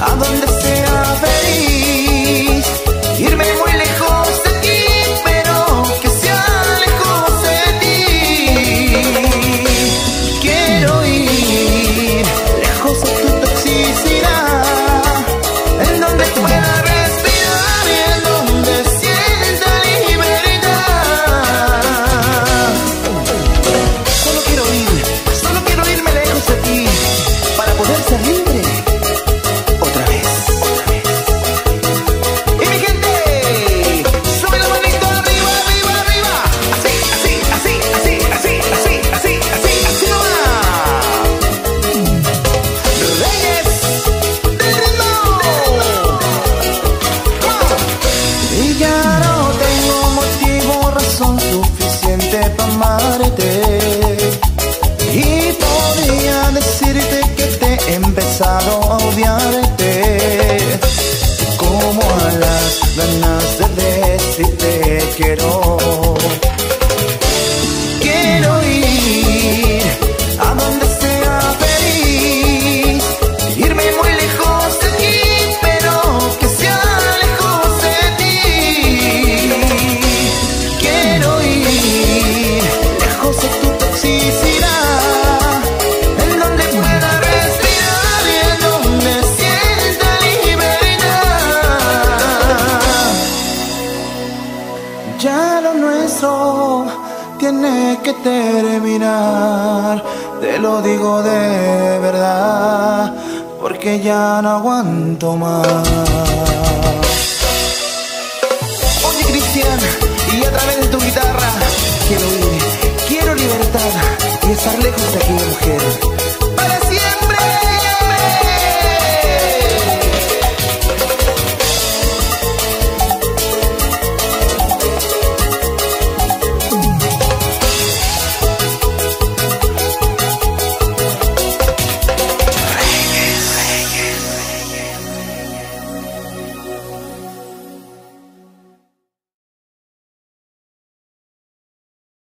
a dónde tiene que terminar. Te lo digo de verdad, porque ya no aguanto más. Oye Cristian,